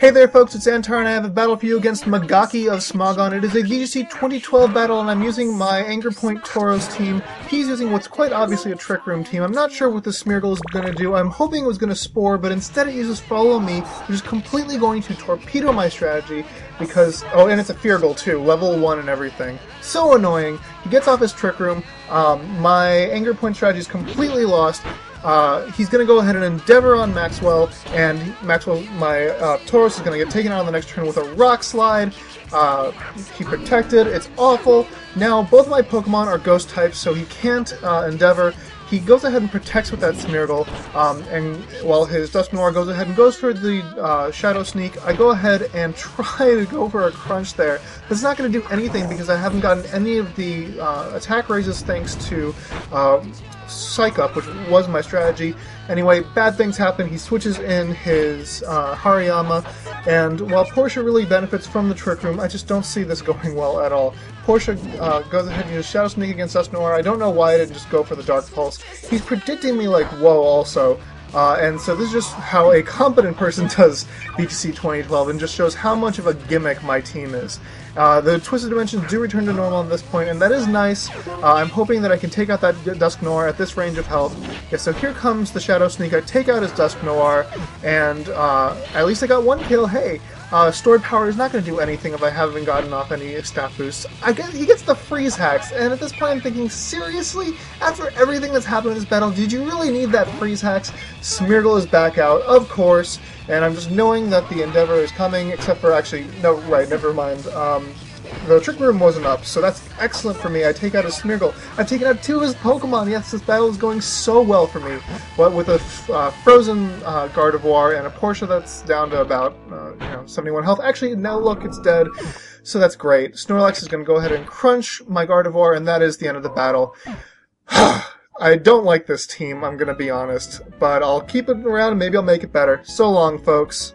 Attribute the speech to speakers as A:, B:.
A: Hey there, folks, it's Antar, and I have a battle for you against Magaki of Smogon. It is a VGC 2012 battle, and I'm using my Anger Point Tauros team. He's using what's quite obviously a Trick Room team. I'm not sure what the Smeargle is going to do. I'm hoping it was going to Spore, but instead it uses Follow Me, which is completely going to torpedo my strategy, because... Oh, and it's a Feargle, too. Level 1 and everything. So annoying. He gets off his Trick Room. Um, my Anger Point strategy is completely lost. Uh, he's going to go ahead and endeavor on Maxwell, and Maxwell, my uh, Tauros, is going to get taken out on the next turn with a Rock Slide. Uh, he protected. It's awful. Now, both my Pokemon are Ghost types, so he can't uh, Endeavor. He goes ahead and protects with that Smeargle, um, and while his Dusknoir goes ahead and goes for the uh, Shadow Sneak, I go ahead and try to go for a Crunch there. That's not going to do anything because I haven't gotten any of the uh, attack raises thanks to Psych Up, which was my strategy. Anyway, bad things happen. He switches in his uh, Hariyama, and while Portia really benefits from the Trick Room, I just don't see this going well at all. Portia uh, goes ahead and uses Shadow Sneak against Dusknoir. I don't know why I didn't just go for the Dark Pulse. He's predicting me like, whoa, also. Uh, and so this is just how a competent person does VGC 2012 and just shows how much of a gimmick my team is. Uh, the Twisted Dimensions do return to normal at this point, and that is nice. Uh, I'm hoping that I can take out that Dusknoir at this range of health. Yeah, so here comes the Shadow Sneak. I take out his Dusknoir, and uh, at least I got one kill. Hey, uh, stored power is not going to do anything if I haven't gotten off any stat boosts. I guess he gets the freeze hacks, and at this point I'm thinking, seriously? After everything that's happened in this battle, did you really need that freeze hacks? Smeargle is back out, of course, and I'm just knowing that the Endeavor is coming, except for actually, no, right, never mind. Um, the Trick Room wasn't up, so that's excellent for me. I take out a Smeargle. I've taken out two of his Pokemon. Yes, this battle is going so well for me. But with a uh, frozen uh, Gardevoir and a Portia that's down to about uh, you know 71 health. Actually, now look, it's dead. So that's great. Snorlax is going to go ahead and crunch my Gardevoir, and that is the end of the battle. I don't like this team, I'm going to be honest, but I'll keep it around and maybe I'll make it better. So long, folks.